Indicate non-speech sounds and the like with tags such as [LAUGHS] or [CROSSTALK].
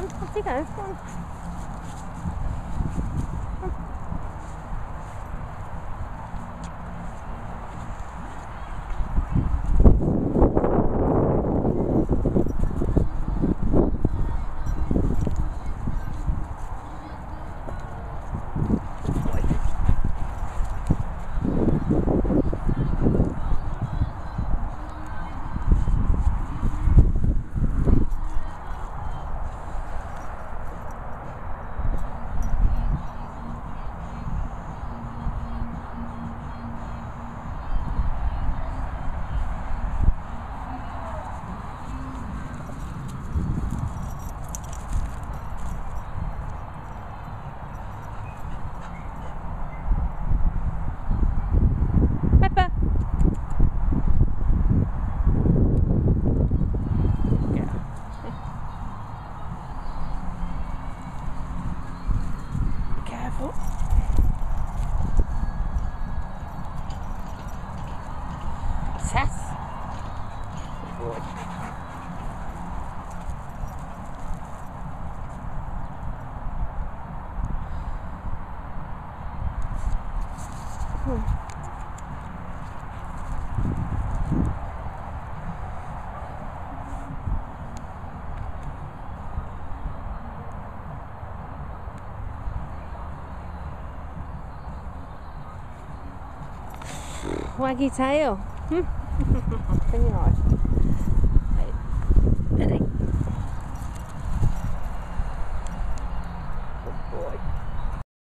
손 타지가 않고 Good boy. Hmm. Waggy tail. Hmm. [LAUGHS] Can you?